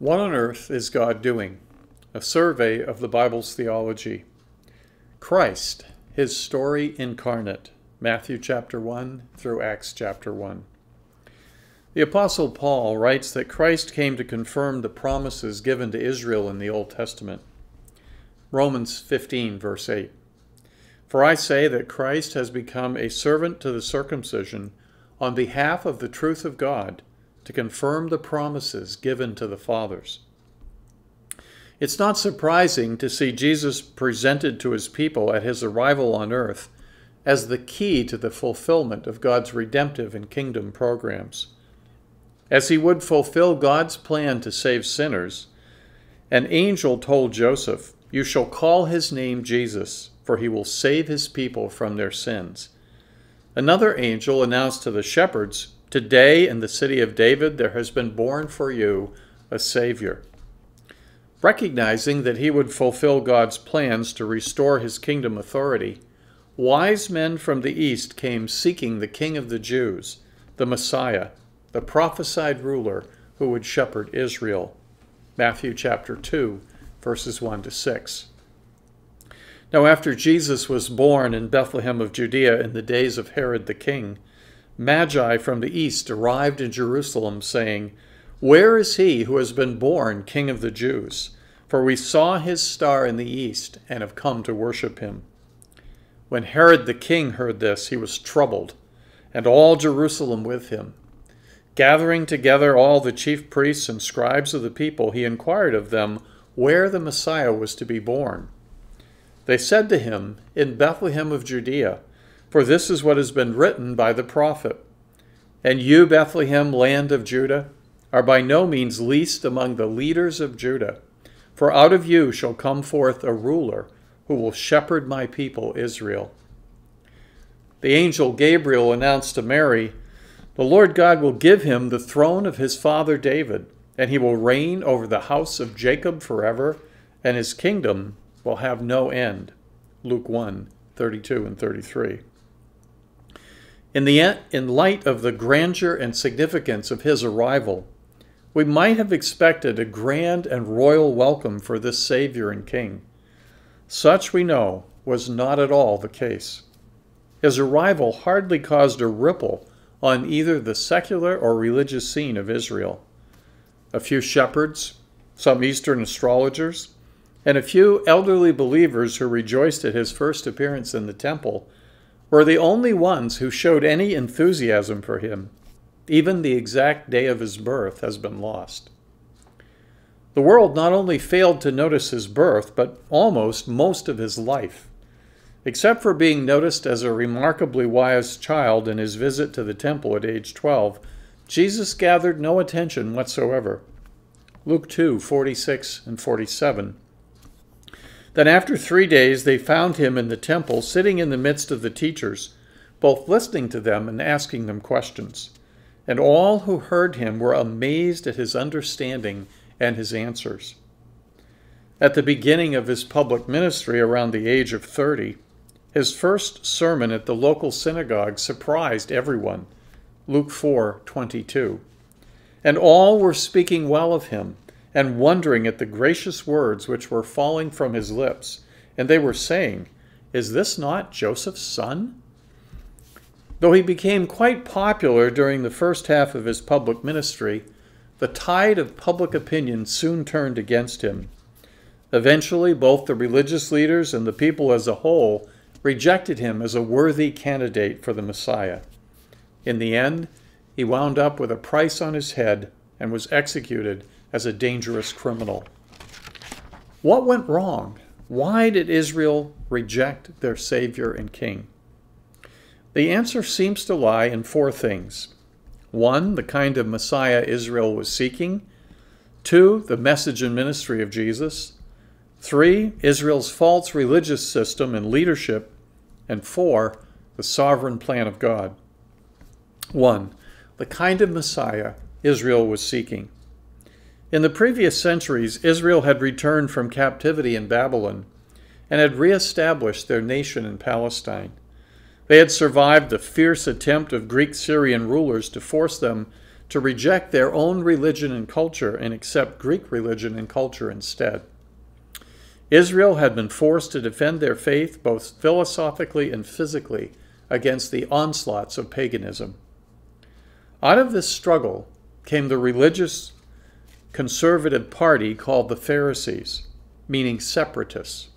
What on earth is God doing? A survey of the Bible's theology. Christ, his story incarnate. Matthew chapter 1 through Acts chapter 1. The Apostle Paul writes that Christ came to confirm the promises given to Israel in the Old Testament. Romans 15, verse 8. For I say that Christ has become a servant to the circumcision on behalf of the truth of God to confirm the promises given to the fathers. It's not surprising to see Jesus presented to his people at his arrival on earth as the key to the fulfillment of God's redemptive and kingdom programs. As he would fulfill God's plan to save sinners, an angel told Joseph, You shall call his name Jesus, for he will save his people from their sins. Another angel announced to the shepherds, Today in the city of David there has been born for you a Savior. Recognizing that he would fulfill God's plans to restore his kingdom authority, wise men from the east came seeking the King of the Jews, the Messiah, the prophesied ruler who would shepherd Israel. Matthew chapter 2, verses 1 to 6. Now, after Jesus was born in Bethlehem of Judea in the days of Herod the king, Magi from the east arrived in Jerusalem, saying, Where is he who has been born King of the Jews? For we saw his star in the east and have come to worship him. When Herod the king heard this, he was troubled, and all Jerusalem with him. Gathering together all the chief priests and scribes of the people, he inquired of them where the Messiah was to be born. They said to him, In Bethlehem of Judea for this is what has been written by the prophet. And you, Bethlehem, land of Judah, are by no means least among the leaders of Judah. For out of you shall come forth a ruler who will shepherd my people Israel. The angel Gabriel announced to Mary, The Lord God will give him the throne of his father David, and he will reign over the house of Jacob forever, and his kingdom will have no end. Luke 1 32 and 33. In, the, in light of the grandeur and significance of his arrival, we might have expected a grand and royal welcome for this Savior and King. Such, we know, was not at all the case. His arrival hardly caused a ripple on either the secular or religious scene of Israel. A few shepherds, some Eastern astrologers, and a few elderly believers who rejoiced at his first appearance in the temple were the only ones who showed any enthusiasm for him. Even the exact day of his birth has been lost. The world not only failed to notice his birth, but almost most of his life. Except for being noticed as a remarkably wise child in his visit to the temple at age 12, Jesus gathered no attention whatsoever. Luke 2 46 and 47 then after three days they found him in the temple, sitting in the midst of the teachers, both listening to them and asking them questions. And all who heard him were amazed at his understanding and his answers. At the beginning of his public ministry, around the age of 30, his first sermon at the local synagogue surprised everyone. Luke 4:22. And all were speaking well of him and wondering at the gracious words which were falling from his lips. And they were saying, Is this not Joseph's son? Though he became quite popular during the first half of his public ministry, the tide of public opinion soon turned against him. Eventually, both the religious leaders and the people as a whole rejected him as a worthy candidate for the Messiah. In the end, he wound up with a price on his head and was executed as a dangerous criminal. What went wrong? Why did Israel reject their Savior and King? The answer seems to lie in four things. One, the kind of Messiah Israel was seeking. Two, the message and ministry of Jesus. Three, Israel's false religious system and leadership. And four, the sovereign plan of God. One, the kind of Messiah Israel was seeking. In the previous centuries, Israel had returned from captivity in Babylon and had reestablished their nation in Palestine. They had survived the fierce attempt of Greek Syrian rulers to force them to reject their own religion and culture and accept Greek religion and culture instead. Israel had been forced to defend their faith both philosophically and physically against the onslaughts of paganism. Out of this struggle came the religious conservative party called the Pharisees, meaning separatists.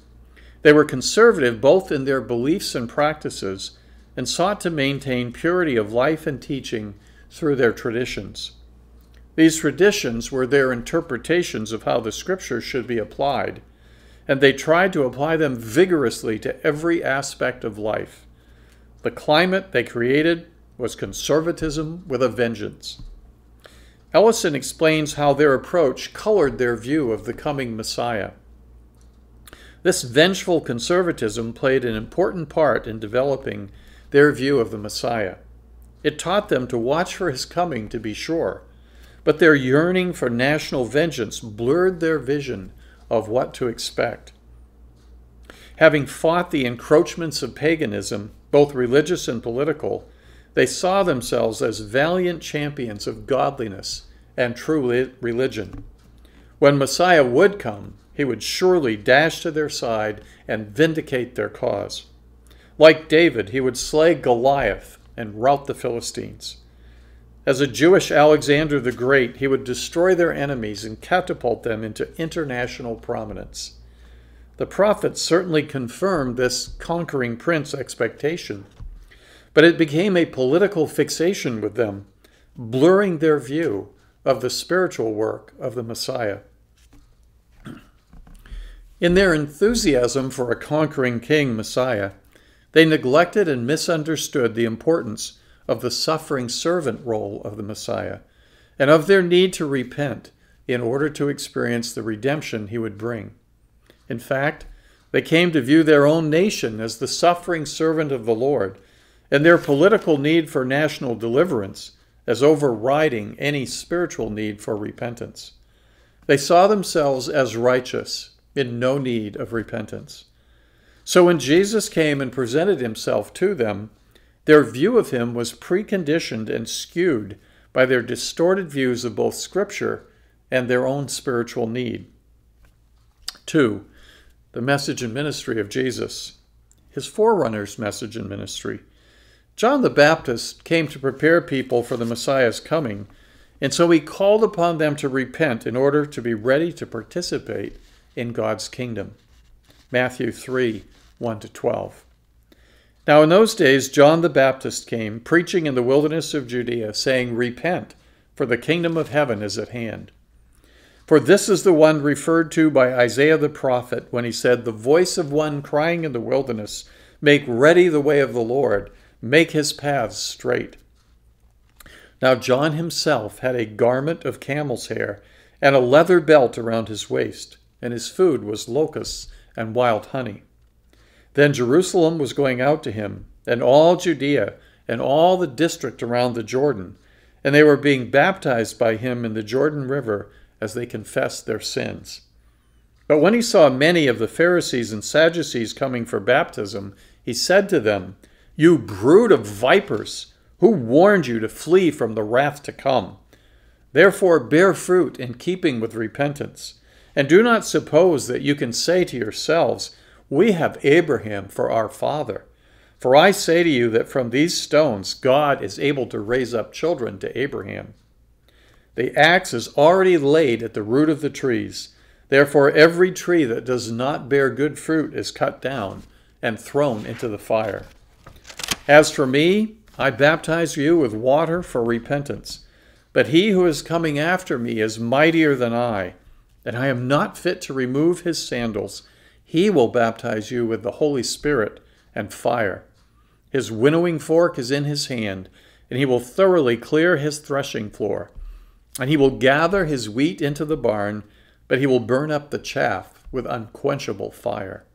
They were conservative both in their beliefs and practices and sought to maintain purity of life and teaching through their traditions. These traditions were their interpretations of how the scriptures should be applied, and they tried to apply them vigorously to every aspect of life. The climate they created was conservatism with a vengeance. Ellison explains how their approach colored their view of the coming Messiah. This vengeful conservatism played an important part in developing their view of the Messiah. It taught them to watch for his coming, to be sure, but their yearning for national vengeance blurred their vision of what to expect. Having fought the encroachments of paganism, both religious and political, they saw themselves as valiant champions of godliness and true religion. When Messiah would come, he would surely dash to their side and vindicate their cause. Like David, he would slay Goliath and rout the Philistines. As a Jewish Alexander the Great, he would destroy their enemies and catapult them into international prominence. The prophets certainly confirmed this conquering prince expectation, but it became a political fixation with them, blurring their view of the spiritual work of the Messiah. In their enthusiasm for a conquering king, Messiah, they neglected and misunderstood the importance of the suffering servant role of the Messiah and of their need to repent in order to experience the redemption he would bring. In fact, they came to view their own nation as the suffering servant of the Lord and their political need for national deliverance as overriding any spiritual need for repentance. They saw themselves as righteous, in no need of repentance. So when Jesus came and presented himself to them, their view of him was preconditioned and skewed by their distorted views of both Scripture and their own spiritual need. 2. The message and ministry of Jesus. His forerunner's message and ministry. John the Baptist came to prepare people for the Messiah's coming, and so he called upon them to repent in order to be ready to participate in God's kingdom. Matthew 3 1 to 12. Now, in those days, John the Baptist came, preaching in the wilderness of Judea, saying, Repent, for the kingdom of heaven is at hand. For this is the one referred to by Isaiah the prophet when he said, The voice of one crying in the wilderness, Make ready the way of the Lord make his paths straight. Now John himself had a garment of camel's hair and a leather belt around his waist, and his food was locusts and wild honey. Then Jerusalem was going out to him, and all Judea, and all the district around the Jordan, and they were being baptized by him in the Jordan River as they confessed their sins. But when he saw many of the Pharisees and Sadducees coming for baptism, he said to them, you brood of vipers, who warned you to flee from the wrath to come? Therefore, bear fruit in keeping with repentance. And do not suppose that you can say to yourselves, We have Abraham for our father. For I say to you that from these stones God is able to raise up children to Abraham. The axe is already laid at the root of the trees. Therefore, every tree that does not bear good fruit is cut down and thrown into the fire. As for me, I baptize you with water for repentance. But he who is coming after me is mightier than I, and I am not fit to remove his sandals. He will baptize you with the Holy Spirit and fire. His winnowing fork is in his hand, and he will thoroughly clear his threshing floor. And he will gather his wheat into the barn, but he will burn up the chaff with unquenchable fire.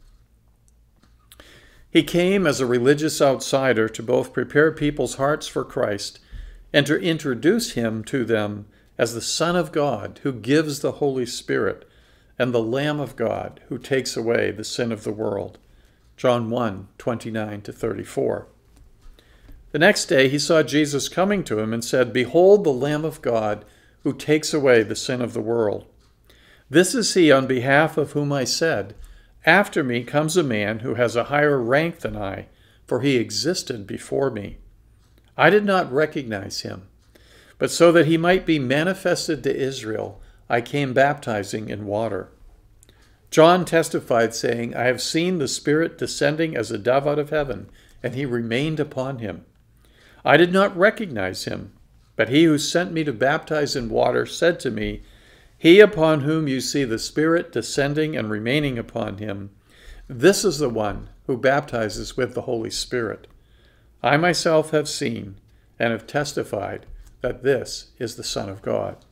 He came as a religious outsider to both prepare people's hearts for Christ and to introduce him to them as the Son of God who gives the Holy Spirit and the Lamb of God who takes away the sin of the world. John 1 29 to 34. The next day he saw Jesus coming to him and said, Behold the Lamb of God who takes away the sin of the world. This is he on behalf of whom I said, After me comes a man who has a higher rank than I, for he existed before me. I did not recognize him, but so that he might be manifested to Israel, I came baptizing in water. John testified, saying, I have seen the Spirit descending as a dove out of heaven, and he remained upon him. I did not recognize him, but he who sent me to baptize in water said to me, He upon whom you see the Spirit descending and remaining upon him, this is the one who baptizes with the Holy Spirit. I myself have seen and have testified that this is the Son of God.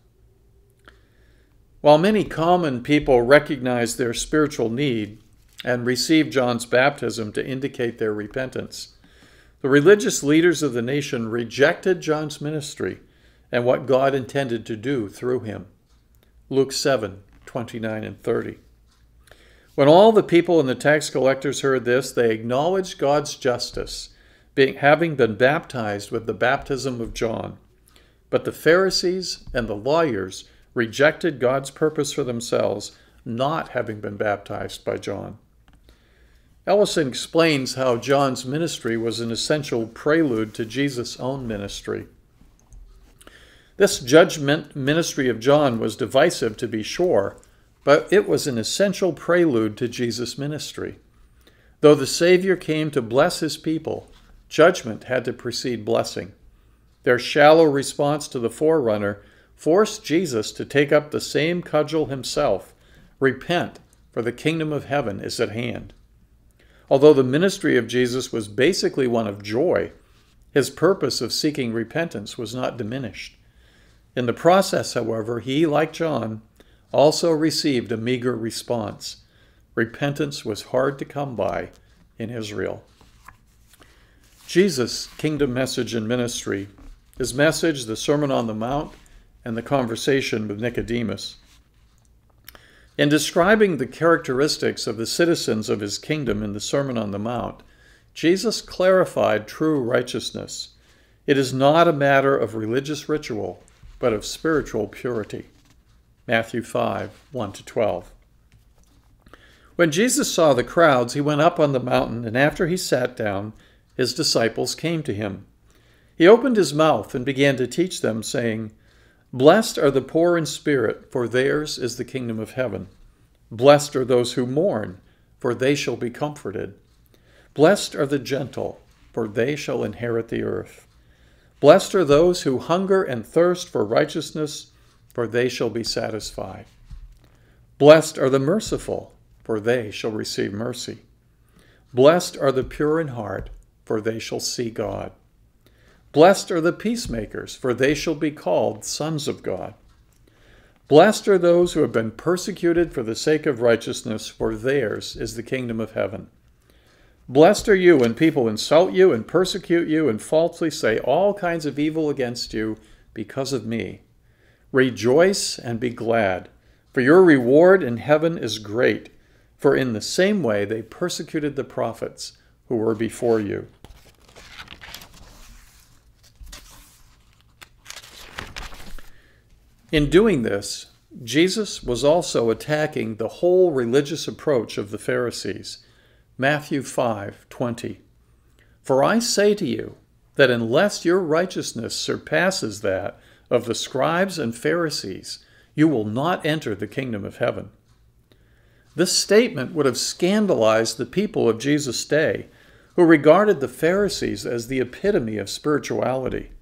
While many common people recognized their spiritual need and received John's baptism to indicate their repentance, the religious leaders of the nation rejected John's ministry and what God intended to do through him. Luke 7 29 and 30. When all the people and the tax collectors heard this, they acknowledged God's justice, being, having been baptized with the baptism of John. But the Pharisees and the lawyers rejected God's purpose for themselves, not having been baptized by John. Ellison explains how John's ministry was an essential prelude to Jesus' own ministry. This judgment ministry of John was divisive, to be sure, but it was an essential prelude to Jesus' ministry. Though the Savior came to bless his people, judgment had to precede blessing. Their shallow response to the forerunner forced Jesus to take up the same cudgel himself repent, for the kingdom of heaven is at hand. Although the ministry of Jesus was basically one of joy, his purpose of seeking repentance was not diminished. In the process, however, he, like John, also received a meager response. Repentance was hard to come by in Israel. Jesus' kingdom message and ministry, his message, the Sermon on the Mount, and the conversation with Nicodemus. In describing the characteristics of the citizens of his kingdom in the Sermon on the Mount, Jesus clarified true righteousness. It is not a matter of religious ritual, but of spiritual purity. Matthew 5 1 to 12. When Jesus saw the crowds, he went up on the mountain, and after he sat down, his disciples came to him. He opened his mouth and began to teach them, saying, Blessed are the poor in spirit, for theirs is the kingdom of heaven. Blessed are those who mourn, for they shall be comforted. Blessed are the gentle, for they shall inherit the earth. Blessed are those who hunger and thirst for righteousness, for they shall be satisfied. Blessed are the merciful, for they shall receive mercy. Blessed are the pure in heart, for they shall see God. Blessed are the peacemakers, for they shall be called sons of God. Blessed are those who have been persecuted for the sake of righteousness, for theirs is the kingdom of heaven. Blessed are you when people insult you and persecute you and falsely say all kinds of evil against you because of me. Rejoice and be glad, for your reward in heaven is great, for in the same way they persecuted the prophets who were before you. In doing this, Jesus was also attacking the whole religious approach of the Pharisees. Matthew 5:20. For I say to you that unless your righteousness surpasses that of the scribes and Pharisees, you will not enter the kingdom of heaven. This statement would have scandalized the people of Jesus' day, who regarded the Pharisees as the epitome of spirituality.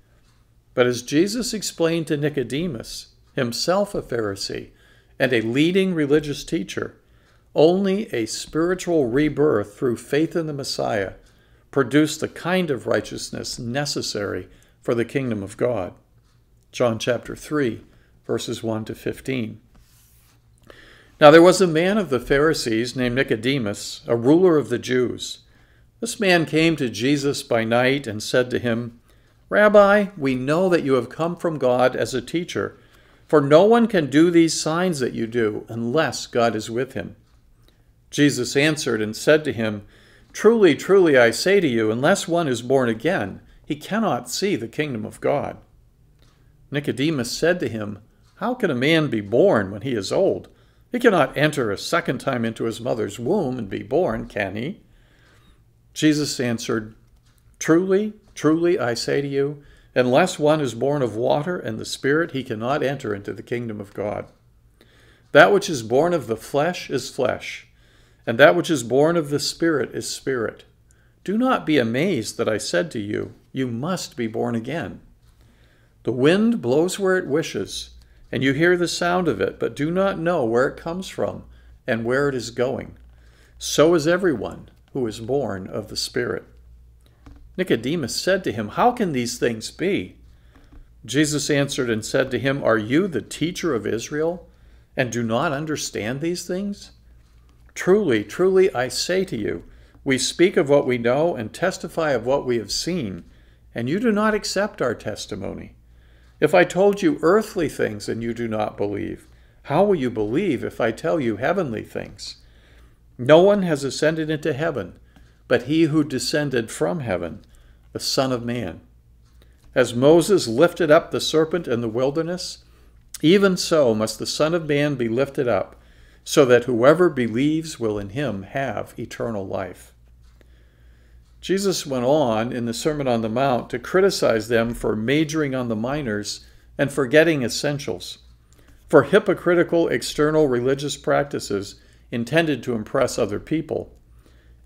But as Jesus explained to Nicodemus, himself a Pharisee and a leading religious teacher, only a spiritual rebirth through faith in the Messiah produced the kind of righteousness necessary for the kingdom of God. John chapter 3, verses 1 to 15. Now there was a man of the Pharisees named Nicodemus, a ruler of the Jews. This man came to Jesus by night and said to him, Rabbi, we know that you have come from God as a teacher for no one can do these signs that you do unless God is with him. Jesus answered and said to him, Truly, truly, I say to you, unless one is born again, he cannot see the kingdom of God. Nicodemus said to him, How can a man be born when he is old? He cannot enter a second time into his mother's womb and be born, can he? Jesus answered, Truly, truly, I say to you, unless one is born of water and the Spirit, he cannot enter into the kingdom of God. That which is born of the flesh is flesh, and that which is born of the Spirit is spirit. Do not be amazed that I said to you, You must be born again. The wind blows where it wishes, and you hear the sound of it, but do not know where it comes from and where it is going. So is everyone who is born of the Spirit. Nicodemus said to him, How can these things be? Jesus answered and said to him, Are you the teacher of Israel, and do not understand these things? Truly, truly, I say to you, we speak of what we know and testify of what we have seen, and you do not accept our testimony. If I told you earthly things and you do not believe, how will you believe if I tell you heavenly things? No one has ascended into heaven but he who descended from heaven, the Son of Man. As Moses lifted up the serpent in the wilderness, even so must the Son of Man be lifted up, so that whoever believes will in him have eternal life. Jesus went on in the Sermon on the Mount to criticize them for majoring on the minors and forgetting essentials, for hypocritical external religious practices intended to impress other people,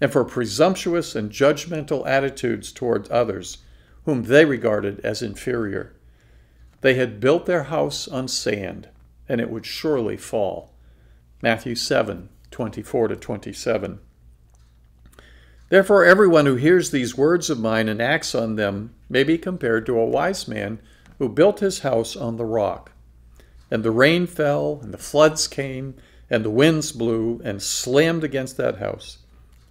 and for presumptuous and judgmental attitudes towards others whom they regarded as inferior. They had built their house on sand, and it would surely fall. Matthew 7 24 to 27. Therefore, everyone who hears these words of mine and acts on them may be compared to a wise man who built his house on the rock. And the rain fell, and the floods came, and the winds blew and slammed against that house.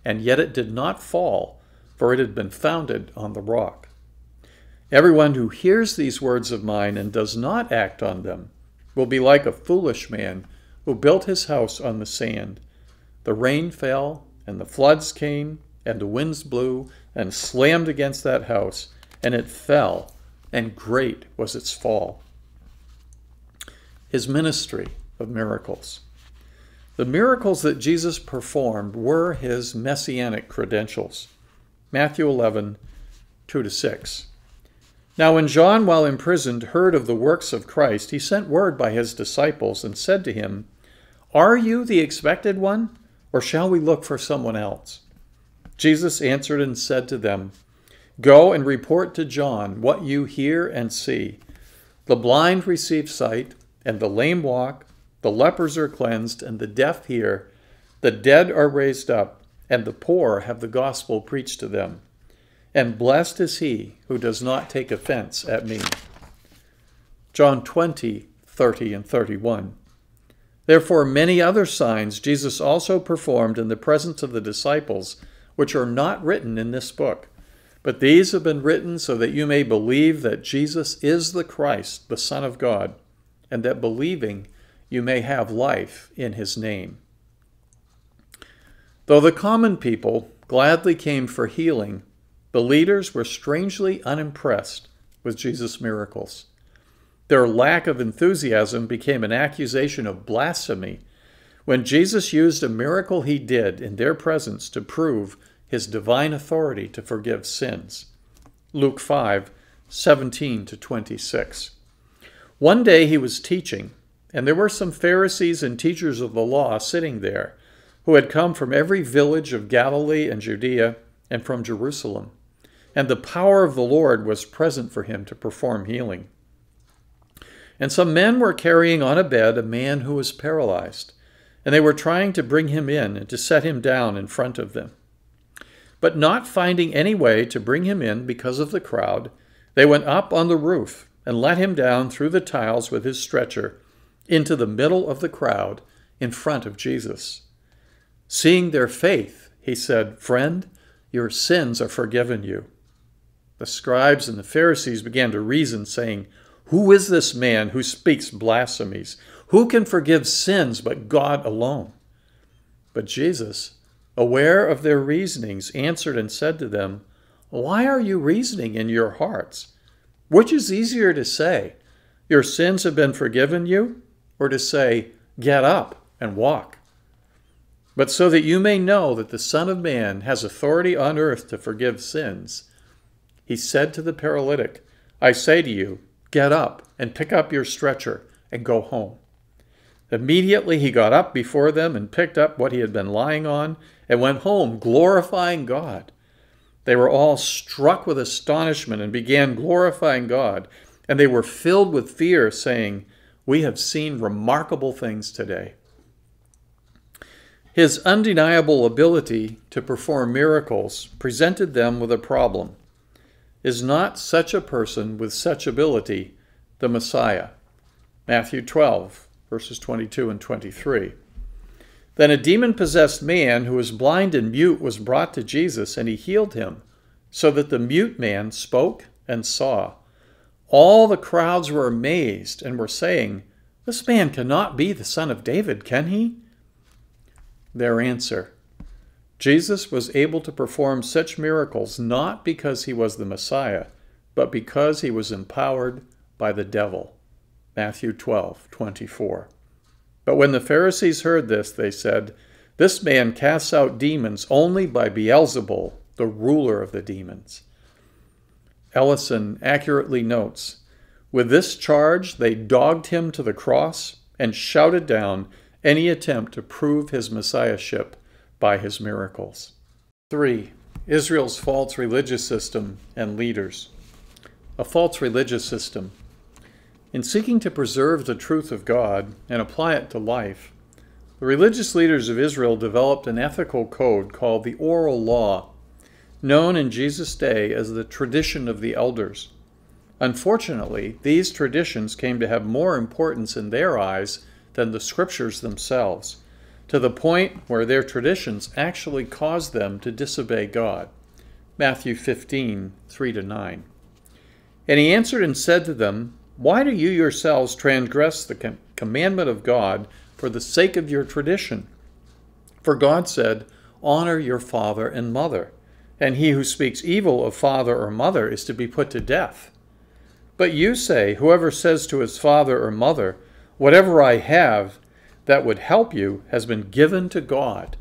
And yet it did not fall, for it had been founded on the rock. Everyone who hears these words of mine and does not act on them will be like a foolish man who built his house on the sand. The rain fell, and the floods came and the winds blew and slammed against that house, and it fell, and great was its fall. His ministry of miracles. The miracles that Jesus performed were his messianic credentials. Matthew 11, 2 to 6. Now, when John, while imprisoned, heard of the works of Christ, he sent word by his disciples and said to him, Are you the expected one, or shall we look for someone else? Jesus answered and said to them, Go and report to John what you hear and see. The blind receive sight, and the lame walk, the lepers are cleansed, and the deaf hear, the dead are raised up, and the poor have the gospel preached to them. And blessed is he who does not take offense at me. John 20, 30, and 31. Therefore, many other signs Jesus also performed in the presence of the disciples which are not written in this book. But these have been written so that you may believe that Jesus is the Christ, the Son of God, and that believing you may have life in his name. Though the common people gladly came for healing, the leaders were strangely unimpressed with Jesus' miracles. Their lack of enthusiasm became an accusation of blasphemy when Jesus used a miracle he did in their presence to prove his divine authority to forgive sins. Luke 5 17 to 26. One day he was teaching, and there were some Pharisees and teachers of the law sitting there who had come from every village of Galilee and Judea and from Jerusalem. And the power of the Lord was present for him to perform healing. And some men were carrying on a bed a man who was paralyzed, and they were trying to bring him in and to set him down in front of them. But not finding any way to bring him in because of the crowd, they went up on the roof and let him down through the tiles with his stretcher into the middle of the crowd in front of Jesus. Seeing their faith, he said, Friend, your sins are forgiven you. The scribes and the Pharisees began to reason, saying, Who is this man who speaks blasphemies? Who can forgive sins but God alone? But Jesus, aware of their reasonings, answered and said to them, Why are you reasoning in your hearts? Which is easier to say, Your sins have been forgiven you, or to say, Get up and walk? But so that you may know that the Son of Man has authority on earth to forgive sins, he said to the paralytic, I say to you, Get up and pick up your stretcher and go home. Immediately he got up before them and picked up what he had been lying on and went home, glorifying God. They were all struck with astonishment and began glorifying God. And they were filled with fear, saying, We have seen remarkable things today. His undeniable ability to perform miracles presented them with a problem. Is not such a person with such ability the Messiah? Matthew 12, verses 22 and 23. Then a demon possessed man who was blind and mute was brought to Jesus, and he healed him, so that the mute man spoke and saw. All the crowds were amazed and were saying, This man cannot be the son of David, can he? Their answer Jesus was able to perform such miracles not because he was the Messiah, but because he was empowered by the devil. Matthew 12, 24. But when the Pharisees heard this, they said, This man casts out demons only by Beelzebul, the ruler of the demons. Ellison accurately notes With this charge, they dogged him to the cross and shouted down any attempt to prove his messiahship by his miracles. 3. Israel's false religious system and leaders. A false religious system. In seeking to preserve the truth of God and apply it to life, the religious leaders of Israel developed an ethical code called the Oral Law, known in Jesus' day as the tradition of the elders. Unfortunately, these traditions came to have more importance in their eyes than the scriptures themselves, to the point where their traditions actually caused them to disobey God. Matthew 15, 3 9. And he answered and said to them, why do you yourselves transgress the com- commandment of God for the sake of your tradition? For God said, Honor your father and mother, and he who speaks evil of father or mother is to be put to death. But you say, Whoever says to his father or mother, Whatever I have that would help you has been given to God.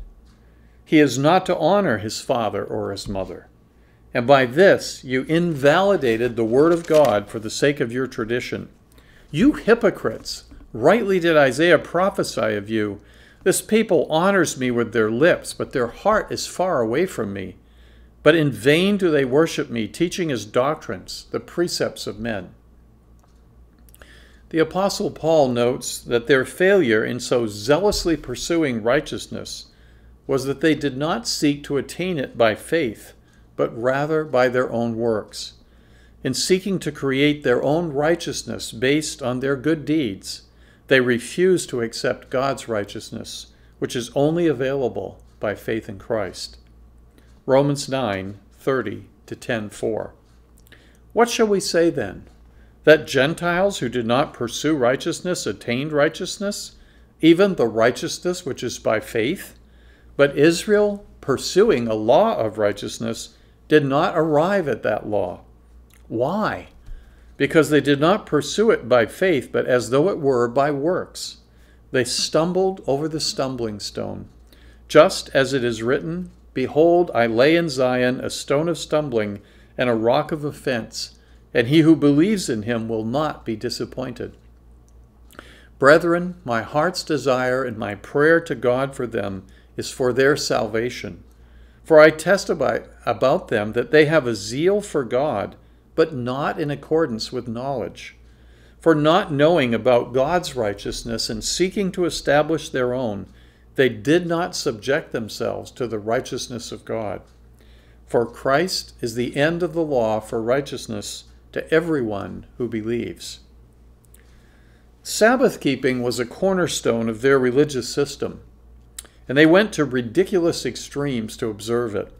He is not to honor his father or his mother. And by this you invalidated the word of God for the sake of your tradition. You hypocrites! Rightly did Isaiah prophesy of you. This people honors me with their lips, but their heart is far away from me. But in vain do they worship me, teaching as doctrines the precepts of men. The Apostle Paul notes that their failure in so zealously pursuing righteousness was that they did not seek to attain it by faith but rather by their own works. In seeking to create their own righteousness based on their good deeds, they refuse to accept God's righteousness, which is only available by faith in Christ. Romans 9 30 to 10 4. What shall we say then? That Gentiles who did not pursue righteousness attained righteousness, even the righteousness which is by faith? But Israel, pursuing a law of righteousness, did not arrive at that law. Why? Because they did not pursue it by faith, but as though it were by works. They stumbled over the stumbling stone. Just as it is written, Behold, I lay in Zion a stone of stumbling and a rock of offense, and he who believes in him will not be disappointed. Brethren, my heart's desire and my prayer to God for them is for their salvation. For I testify about them that they have a zeal for God, but not in accordance with knowledge. For not knowing about God's righteousness and seeking to establish their own, they did not subject themselves to the righteousness of God. For Christ is the end of the law for righteousness to everyone who believes. Sabbath keeping was a cornerstone of their religious system and they went to ridiculous extremes to observe it.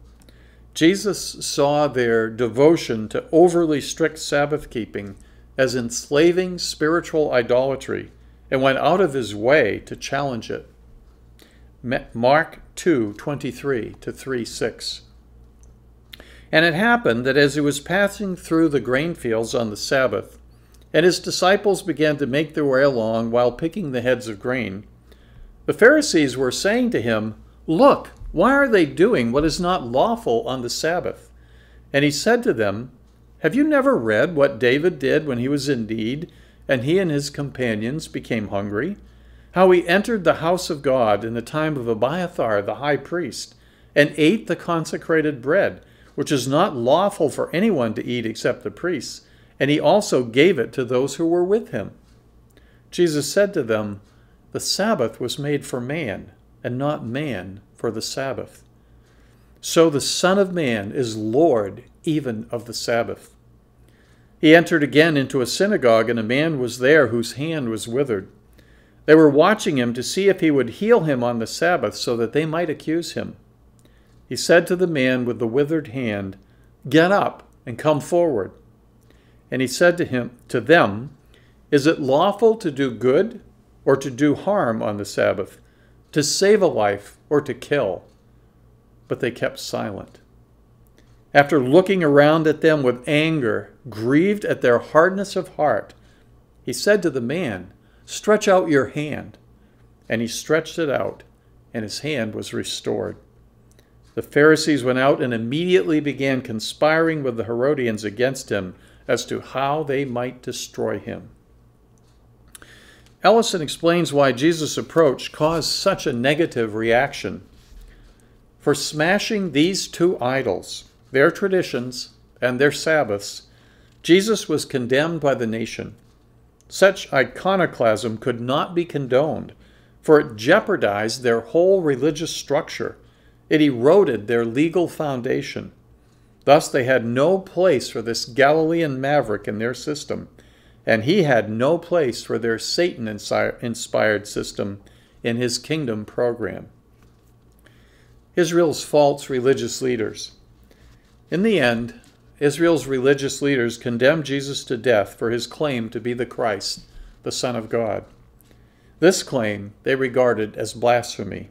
Jesus saw their devotion to overly strict Sabbath keeping as enslaving spiritual idolatry and went out of his way to challenge it. Mark 2 23 to 3 6. And it happened that as he was passing through the grain fields on the Sabbath, and his disciples began to make their way along while picking the heads of grain, the Pharisees were saying to him, Look, why are they doing what is not lawful on the Sabbath? And he said to them, Have you never read what David did when he was in need, and he and his companions became hungry? How he entered the house of God in the time of Abiathar the high priest, and ate the consecrated bread which is not lawful for anyone to eat except the priests, and he also gave it to those who were with him. Jesus said to them, The Sabbath was made for man, and not man for the Sabbath. So the Son of Man is Lord even of the Sabbath. He entered again into a synagogue, and a man was there whose hand was withered. They were watching him to see if he would heal him on the Sabbath so that they might accuse him he said to the man with the withered hand, Get up and come forward. And he said to him to them, Is it lawful to do good or to do harm on the Sabbath, to save a life or to kill? But they kept silent. After looking around at them with anger, grieved at their hardness of heart, he said to the man, Stretch out your hand. And he stretched it out, and his hand was restored. The Pharisees went out and immediately began conspiring with the Herodians against him as to how they might destroy him. Ellison explains why Jesus' approach caused such a negative reaction. For smashing these two idols, their traditions and their Sabbaths, Jesus was condemned by the nation. Such iconoclasm could not be condoned, for it jeopardized their whole religious structure it eroded their legal foundation. Thus, they had no place for this Galilean maverick in their system, and he had no place for their Satan inspired system in his kingdom program. Israel's false religious leaders. In the end, Israel's religious leaders condemned Jesus to death for his claim to be the Christ, the Son of God. This claim they regarded as blasphemy.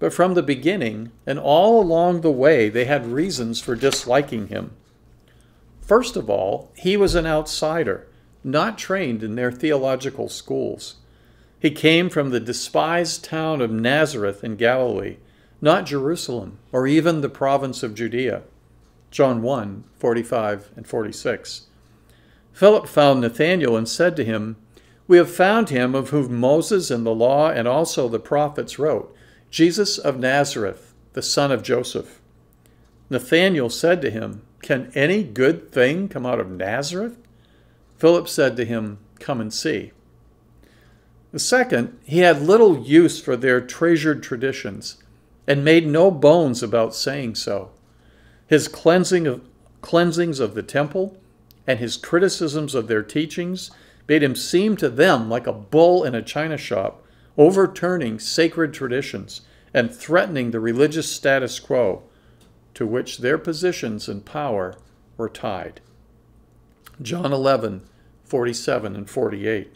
But from the beginning and all along the way, they had reasons for disliking him. First of all, he was an outsider, not trained in their theological schools. He came from the despised town of Nazareth in Galilee, not Jerusalem or even the province of Judea. John 1 45 and 46. Philip found Nathanael and said to him, We have found him of whom Moses and the law and also the prophets wrote Jesus of Nazareth, the son of Joseph. Nathanael said to him, Can any good thing come out of Nazareth? Philip said to him, Come and see. The second, he had little use for their treasured traditions and made no bones about saying so. His cleansing of, cleansings of the temple and his criticisms of their teachings made him seem to them like a bull in a china shop overturning sacred traditions and threatening the religious status quo to which their positions and power were tied. John 11, 47 and 48.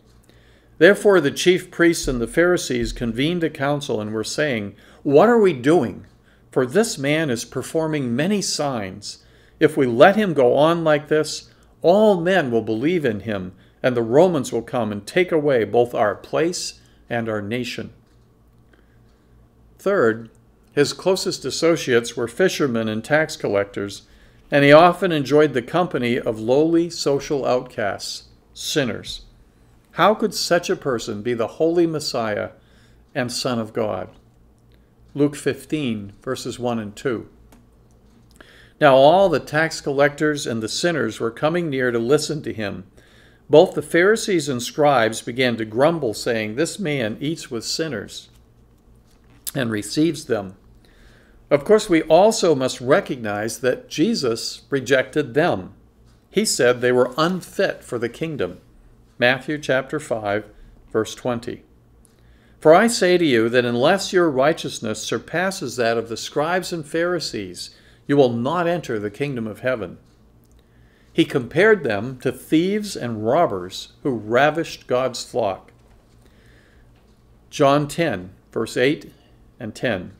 Therefore, the chief priests and the Pharisees convened a council and were saying, What are we doing? For this man is performing many signs. If we let him go on like this, all men will believe in him, and the Romans will come and take away both our place and our nation. Third, his closest associates were fishermen and tax collectors, and he often enjoyed the company of lowly social outcasts, sinners. How could such a person be the holy Messiah and Son of God? Luke 15, verses 1 and 2. Now all the tax collectors and the sinners were coming near to listen to him. Both the Pharisees and scribes began to grumble, saying, This man eats with sinners and receives them. Of course, we also must recognize that Jesus rejected them. He said they were unfit for the kingdom. Matthew chapter 5, verse 20. For I say to you that unless your righteousness surpasses that of the scribes and Pharisees, you will not enter the kingdom of heaven. He compared them to thieves and robbers who ravished God's flock. John 10, verse 8 and 10.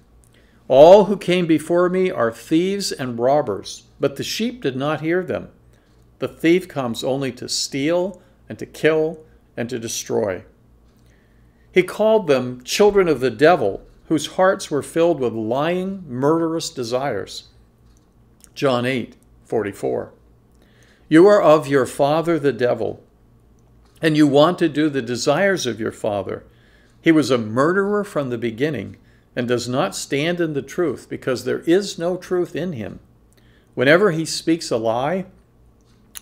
All who came before me are thieves and robbers, But the sheep did not hear them. The thief comes only to steal and to kill and to destroy. He called them children of the devil, whose hearts were filled with lying, murderous desires. John 8, 44. You are of your father the devil, and you want to do the desires of your father. He was a murderer from the beginning and does not stand in the truth because there is no truth in him. Whenever he speaks a lie,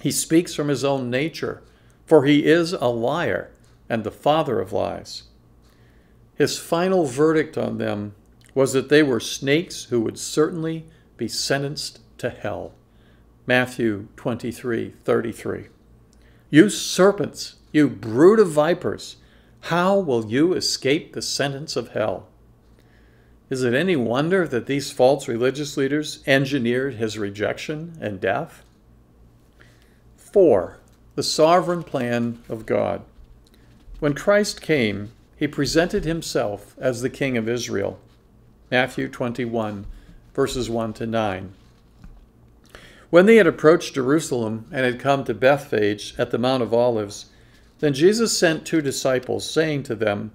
he speaks from his own nature, for he is a liar and the father of lies. His final verdict on them was that they were snakes who would certainly be sentenced to hell. Matthew 23 33. You serpents, you brood of vipers, how will you escape the sentence of hell? Is it any wonder that these false religious leaders engineered his rejection and death? 4. The sovereign plan of God. When Christ came, he presented himself as the King of Israel. Matthew 21, verses 1 to 9. When they had approached Jerusalem and had come to Bethphage at the Mount of Olives, then Jesus sent two disciples, saying to them,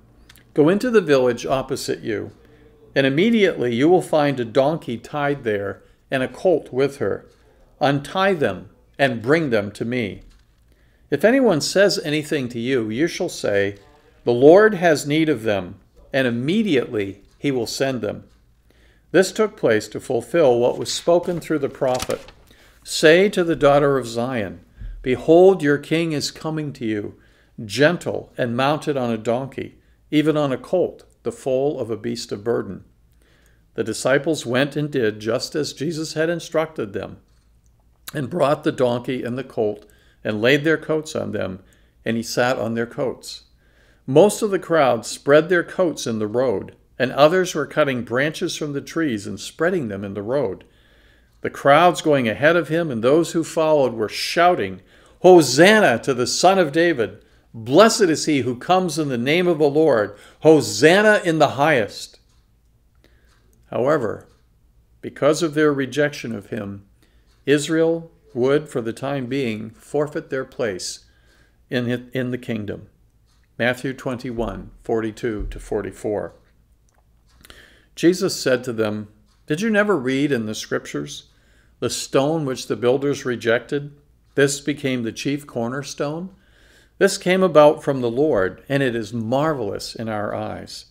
Go into the village opposite you, and immediately you will find a donkey tied there and a colt with her. Untie them and bring them to me. If anyone says anything to you, you shall say, The Lord has need of them, and immediately he will send them. This took place to fulfill what was spoken through the prophet. Say to the daughter of Zion, Behold, your king is coming to you, gentle and mounted on a donkey, even on a colt, the foal of a beast of burden. The disciples went and did just as Jesus had instructed them, and brought the donkey and the colt, and laid their coats on them, and he sat on their coats. Most of the crowd spread their coats in the road, and others were cutting branches from the trees and spreading them in the road. The crowds going ahead of him and those who followed were shouting, Hosanna to the Son of David! Blessed is he who comes in the name of the Lord! Hosanna in the highest! However, because of their rejection of him, Israel would, for the time being, forfeit their place in, in the kingdom. Matthew 21, 42 to 44. Jesus said to them, did you never read in the scriptures? The stone which the builders rejected, this became the chief cornerstone. This came about from the Lord, and it is marvelous in our eyes.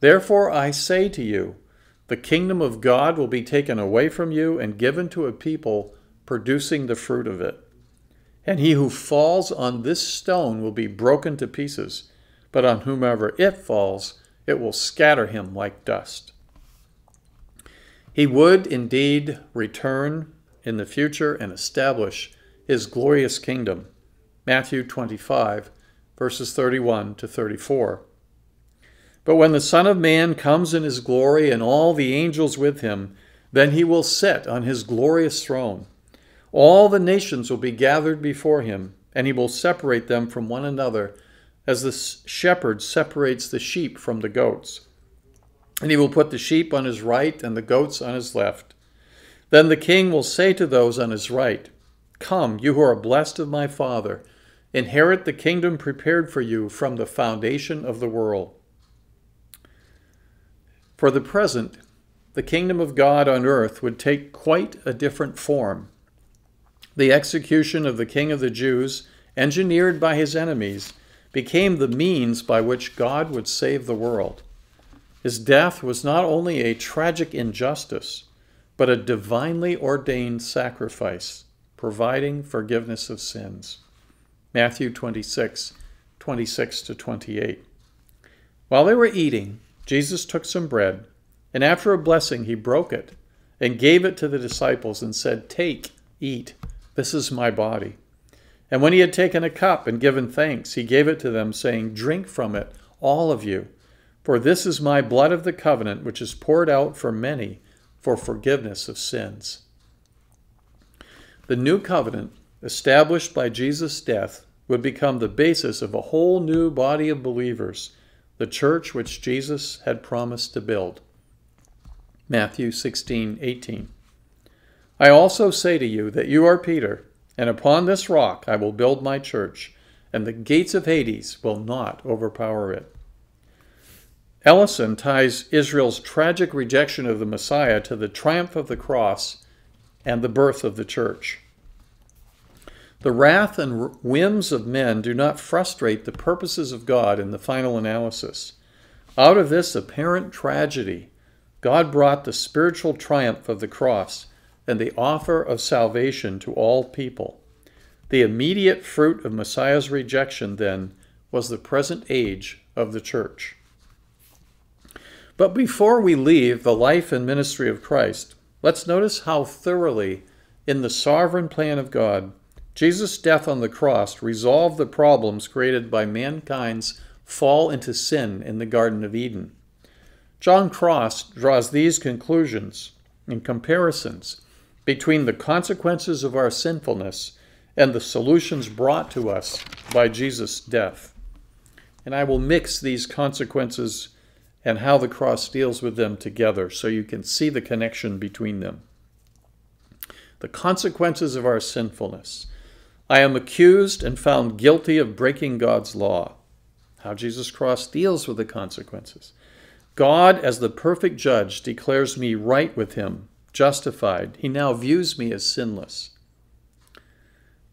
Therefore I say to you, the kingdom of God will be taken away from you and given to a people producing the fruit of it. And he who falls on this stone will be broken to pieces, but on whomever it falls, it will scatter him like dust. He would indeed return in the future and establish his glorious kingdom. Matthew 25, verses 31 to 34. But when the Son of Man comes in his glory and all the angels with him, then he will sit on his glorious throne. All the nations will be gathered before him, and he will separate them from one another, as the shepherd separates the sheep from the goats and he will put the sheep on his right and the goats on his left. Then the king will say to those on his right, Come, you who are blessed of my Father, inherit the kingdom prepared for you from the foundation of the world. For the present, the kingdom of God on earth would take quite a different form. The execution of the king of the Jews, engineered by his enemies, became the means by which God would save the world. His death was not only a tragic injustice, but a divinely ordained sacrifice, providing forgiveness of sins. Matthew 26, 26 to 28. While they were eating, Jesus took some bread, and after a blessing, he broke it and gave it to the disciples and said, Take, eat, this is my body. And when he had taken a cup and given thanks, he gave it to them, saying, Drink from it, all of you. For this is my blood of the covenant, which is poured out for many for forgiveness of sins. The new covenant, established by Jesus' death, would become the basis of a whole new body of believers, the church which Jesus had promised to build. Matthew 16, 18. I also say to you that you are Peter, and upon this rock I will build my church, and the gates of Hades will not overpower it. Ellison ties Israel's tragic rejection of the Messiah to the triumph of the cross and the birth of the church. The wrath and whims of men do not frustrate the purposes of God in the final analysis. Out of this apparent tragedy, God brought the spiritual triumph of the cross and the offer of salvation to all people. The immediate fruit of Messiah's rejection, then, was the present age of the church. But before we leave the life and ministry of Christ, let's notice how thoroughly, in the sovereign plan of God, Jesus' death on the cross resolved the problems created by mankind's fall into sin in the Garden of Eden. John Cross draws these conclusions and comparisons between the consequences of our sinfulness and the solutions brought to us by Jesus' death. And I will mix these consequences and how the cross deals with them together so you can see the connection between them. The consequences of our sinfulness. I am accused and found guilty of breaking God's law. How Jesus' cross deals with the consequences. God, as the perfect judge, declares me right with him justified. He now views me as sinless.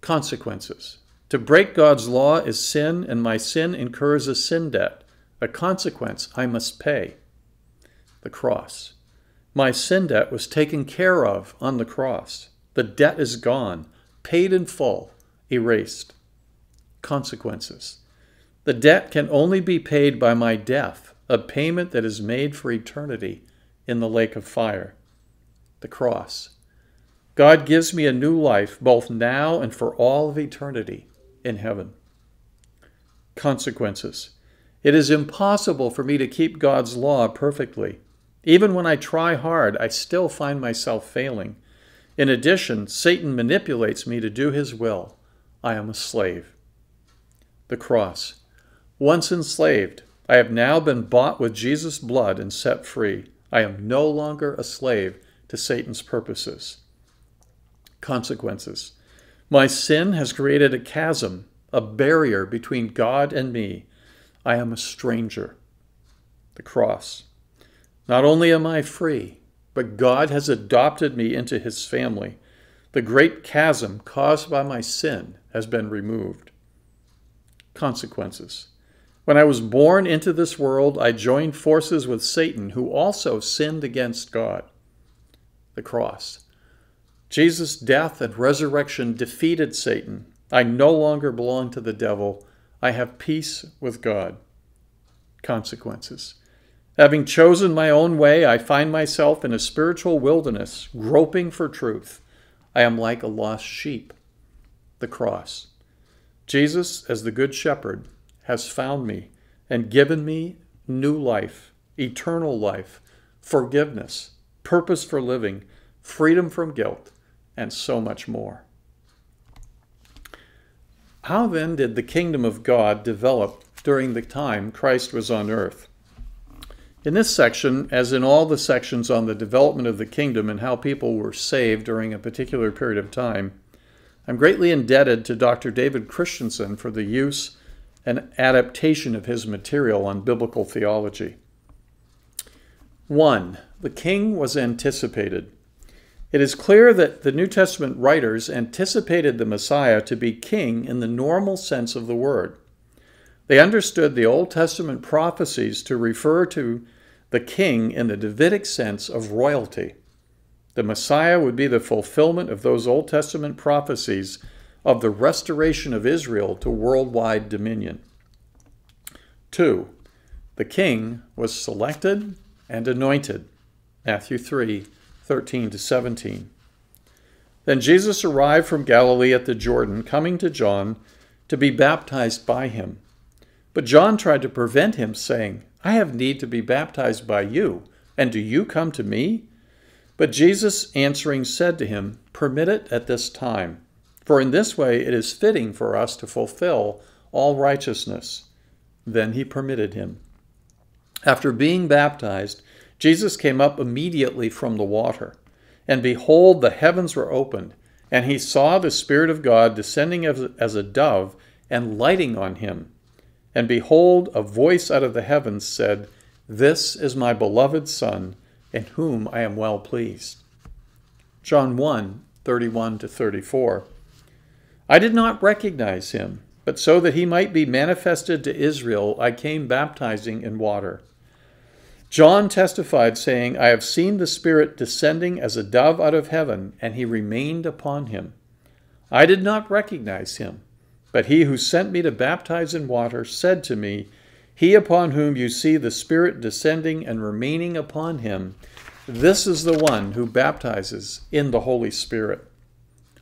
Consequences. To break God's law is sin, and my sin incurs a sin debt, a consequence I must pay. The cross. My sin debt was taken care of on the cross. The debt is gone, paid in full, erased. Consequences. The debt can only be paid by my death, a payment that is made for eternity in the lake of fire the cross. God gives me a new life, both now and for all of eternity in heaven. Consequences. It is impossible for me to keep God's law perfectly. Even when I try hard, I still find myself failing. In addition, Satan manipulates me to do his will. I am a slave. The cross. Once enslaved, I have now been bought with Jesus' blood and set free. I am no longer a slave to Satan's purposes. Consequences. My sin has created a chasm, a barrier between God and me. I am a stranger. The cross. Not only am I free, but God has adopted me into his family. The great chasm caused by my sin has been removed. Consequences. When I was born into this world, I joined forces with Satan, who also sinned against God the cross. Jesus' death and resurrection defeated Satan. I no longer belong to the devil. I have peace with God. Consequences. Having chosen my own way, I find myself in a spiritual wilderness, groping for truth. I am like a lost sheep. The cross. Jesus, as the Good Shepherd, has found me and given me new life, eternal life, forgiveness, purpose for living, freedom from guilt, and so much more. How then did the kingdom of God develop during the time Christ was on earth? In this section, as in all the sections on the development of the kingdom and how people were saved during a particular period of time, I'm greatly indebted to Dr. David Christensen for the use and adaptation of his material on biblical theology. 1. The king was anticipated. It is clear that the New Testament writers anticipated the Messiah to be king in the normal sense of the word. They understood the Old Testament prophecies to refer to the king in the Davidic sense of royalty. The Messiah would be the fulfillment of those Old Testament prophecies of the restoration of Israel to worldwide dominion. 2. The king was selected and anointed. Matthew 3 13 to 17. Then Jesus arrived from Galilee at the Jordan, coming to John to be baptized by him. But John tried to prevent him, saying, I have need to be baptized by you, and do you come to me? But Jesus answering said to him, Permit it at this time, for in this way it is fitting for us to fulfill all righteousness. Then he permitted him. After being baptized, Jesus came up immediately from the water. And behold, the heavens were opened, and he saw the Spirit of God descending as, a dove and lighting on him. And behold, a voice out of the heavens said, This is my beloved Son, in whom I am well pleased. John 1 31 to 34. I did not recognize him, but so that he might be manifested to Israel, I came baptizing in water. John testified, saying, I have seen the Spirit descending as a dove out of heaven, and he remained upon him. I did not recognize him, but he who sent me to baptize in water said to me, He upon whom you see the Spirit descending and remaining upon him, this is the one who baptizes in the Holy Spirit.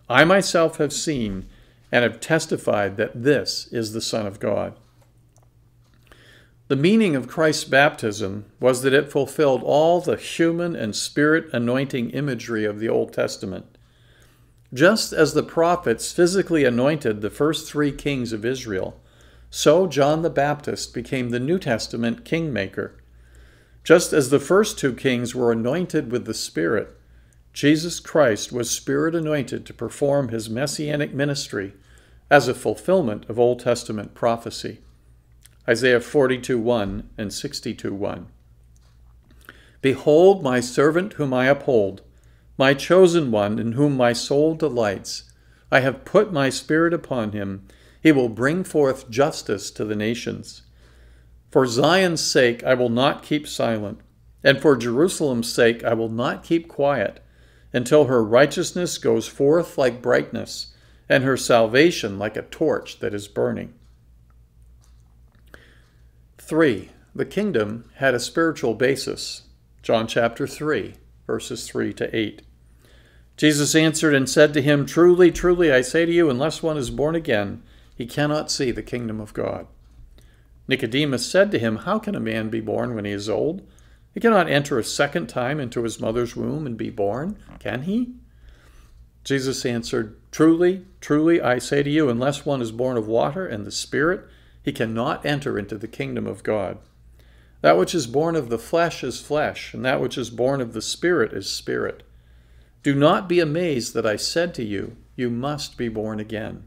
I myself have seen and have testified that this is the Son of God. The meaning of Christ's baptism was that it fulfilled all the human and spirit anointing imagery of the Old Testament. Just as the prophets physically anointed the first three kings of Israel, so John the Baptist became the New Testament kingmaker. Just as the first two kings were anointed with the Spirit, Jesus Christ was Spirit anointed to perform his messianic ministry as a fulfillment of Old Testament prophecy. Isaiah 42 1 and 62 1. Behold, my servant whom I uphold, my chosen one in whom my soul delights. I have put my spirit upon him. He will bring forth justice to the nations. For Zion's sake I will not keep silent, and for Jerusalem's sake I will not keep quiet, until her righteousness goes forth like brightness, and her salvation like a torch that is burning. 3. The kingdom had a spiritual basis. John chapter 3, verses 3 to 8. Jesus answered and said to him, Truly, truly, I say to you, unless one is born again, he cannot see the kingdom of God. Nicodemus said to him, How can a man be born when he is old? He cannot enter a second time into his mother's womb and be born, can he? Jesus answered, Truly, truly, I say to you, unless one is born of water and the Spirit, he cannot enter into the kingdom of God. That which is born of the flesh is flesh, and that which is born of the Spirit is spirit. Do not be amazed that I said to you, You must be born again.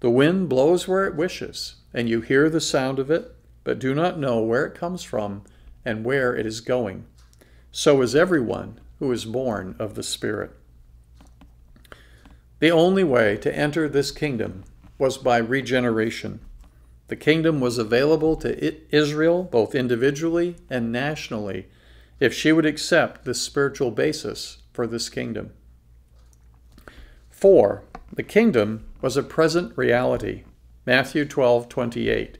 The wind blows where it wishes, and you hear the sound of it, but do not know where it comes from and where it is going. So is everyone who is born of the Spirit. The only way to enter this kingdom was by regeneration. The kingdom was available to Israel both individually and nationally if she would accept this spiritual basis for this kingdom. 4. The kingdom was a present reality. Matthew 12:28.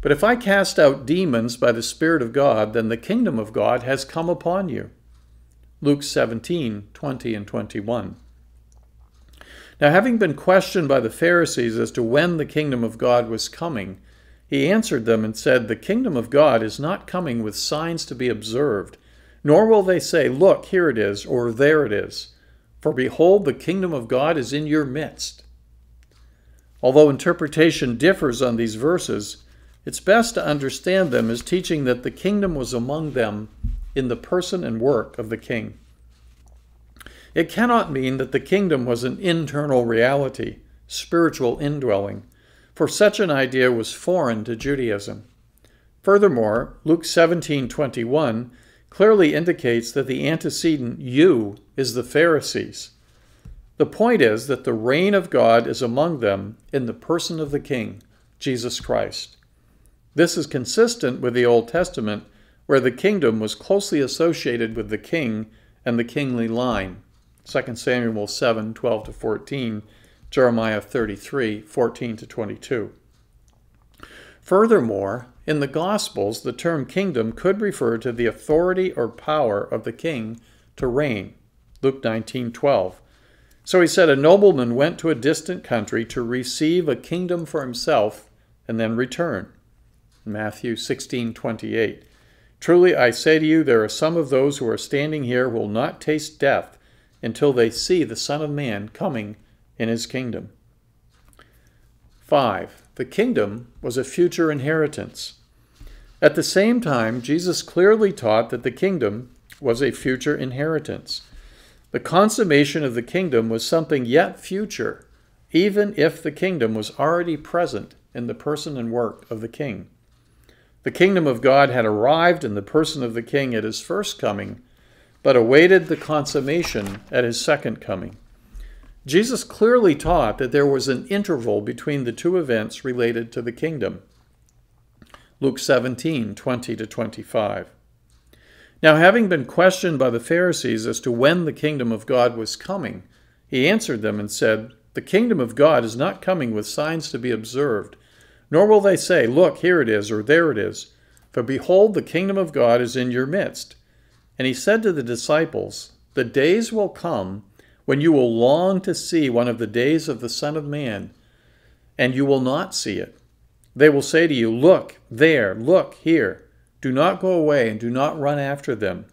But if I cast out demons by the Spirit of God, then the kingdom of God has come upon you. Luke 17:20 and 21. Now, having been questioned by the Pharisees as to when the kingdom of God was coming, he answered them and said, The kingdom of God is not coming with signs to be observed, nor will they say, Look, here it is, or there it is. For behold, the kingdom of God is in your midst. Although interpretation differs on these verses, it's best to understand them as teaching that the kingdom was among them in the person and work of the king. It cannot mean that the kingdom was an internal reality, spiritual indwelling, for such an idea was foreign to Judaism. Furthermore, Luke 17:21 clearly indicates that the antecedent you is the Pharisees. The point is that the reign of God is among them in the person of the king, Jesus Christ. This is consistent with the Old Testament, where the kingdom was closely associated with the king and the kingly line. 2 Samuel 7 12 to 14, Jeremiah 33 14 to 22. Furthermore, in the Gospels, the term kingdom could refer to the authority or power of the king to reign. Luke 19 12. So he said, A nobleman went to a distant country to receive a kingdom for himself and then return. Matthew 16 28. Truly I say to you, there are some of those who are standing here who will not taste death until they see the Son of Man coming in his kingdom. 5. The kingdom was a future inheritance. At the same time, Jesus clearly taught that the kingdom was a future inheritance. The consummation of the kingdom was something yet future, even if the kingdom was already present in the person and work of the king. The kingdom of God had arrived in the person of the king at his first coming, but awaited the consummation at his second coming. Jesus clearly taught that there was an interval between the two events related to the kingdom. Luke 17, 20 to 25. Now, having been questioned by the Pharisees as to when the kingdom of God was coming, he answered them and said, The kingdom of God is not coming with signs to be observed, nor will they say, Look, here it is, or there it is. For behold, the kingdom of God is in your midst. And he said to the disciples, The days will come when you will long to see one of the days of the Son of Man, and you will not see it. They will say to you, Look, there, look, here. Do not go away and do not run after them.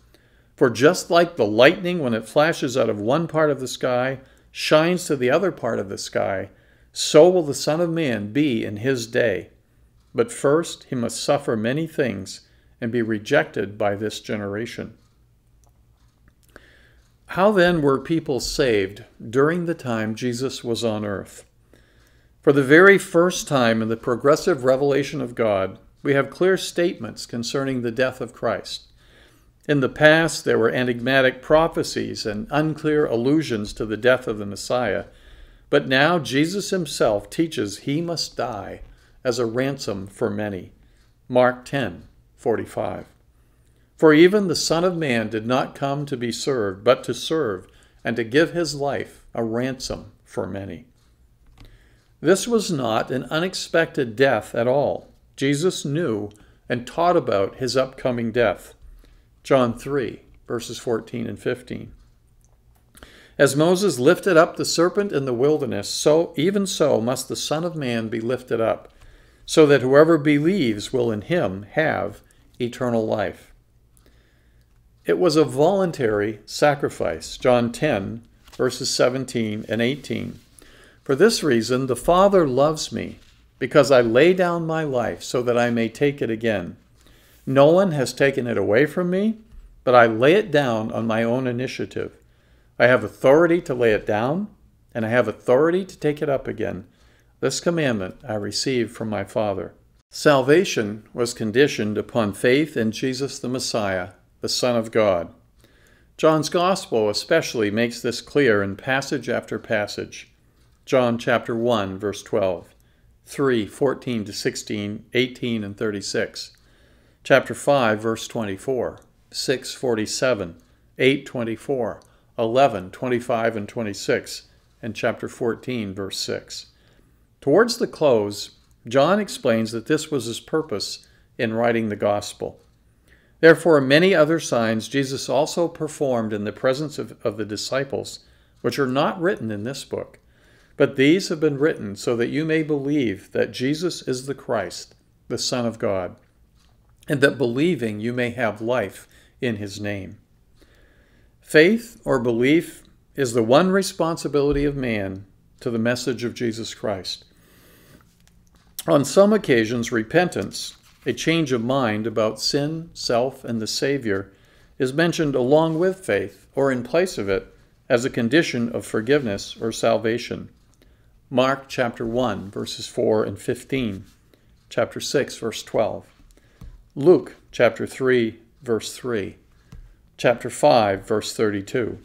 For just like the lightning, when it flashes out of one part of the sky, shines to the other part of the sky, so will the Son of Man be in his day. But first he must suffer many things and be rejected by this generation. How then were people saved during the time Jesus was on earth? For the very first time in the progressive revelation of God, we have clear statements concerning the death of Christ. In the past, there were enigmatic prophecies and unclear allusions to the death of the Messiah, but now Jesus himself teaches he must die as a ransom for many. Mark 10 45. For even the Son of Man did not come to be served, but to serve, and to give his life a ransom for many. This was not an unexpected death at all. Jesus knew and taught about his upcoming death. John 3, verses 14 and 15. As Moses lifted up the serpent in the wilderness, so even so must the Son of Man be lifted up, so that whoever believes will in him have eternal life. It was a voluntary sacrifice, John 10, verses 17 and 18. For this reason, the Father loves me, because I lay down my life so that I may take it again. No one has taken it away from me, but I lay it down on my own initiative. I have authority to lay it down, and I have authority to take it up again. This commandment I received from my Father. Salvation was conditioned upon faith in Jesus the Messiah, the Son of God. John's Gospel especially makes this clear in passage after passage. John chapter 1, verse 12, 3, 14 to 16, 18, and 36. Chapter 5, verse 24, 6, 47, 8, 24, 11, 25, and 26, and chapter 14, verse 6. Towards the close, John explains that this was his purpose in writing the gospel. Therefore, many other signs Jesus also performed in the presence of, of the disciples, which are not written in this book. But these have been written so that you may believe that Jesus is the Christ, the Son of God, and that believing you may have life in his name. Faith or belief is the one responsibility of man to the message of Jesus Christ. On some occasions, repentance, a change of mind about sin, self, and the Savior, is mentioned along with faith or in place of it as a condition of forgiveness or salvation. Mark chapter 1, verses 4 and 15, chapter 6, verse 12, Luke chapter 3, verse 3, chapter 5, verse 32,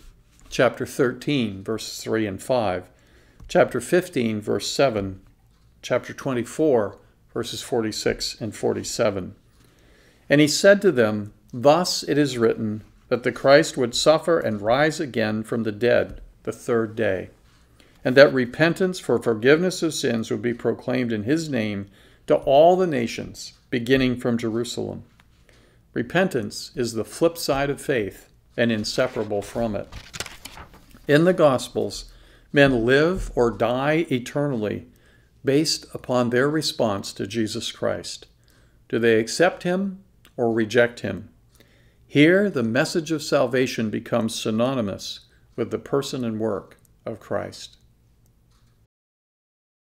chapter 13, verses 3 and 5, chapter 15, verse 7, chapter 24, verses 46 and 47. And he said to them, Thus it is written that the Christ would suffer and rise again from the dead the third day, and that repentance for forgiveness of sins would be proclaimed in his name to all the nations, beginning from Jerusalem. Repentance is the flip side of faith and inseparable from it. In the Gospels, men live or die eternally based upon their response to Jesus Christ. Do they accept him or reject him? Here, the message of salvation becomes synonymous with the person and work of Christ.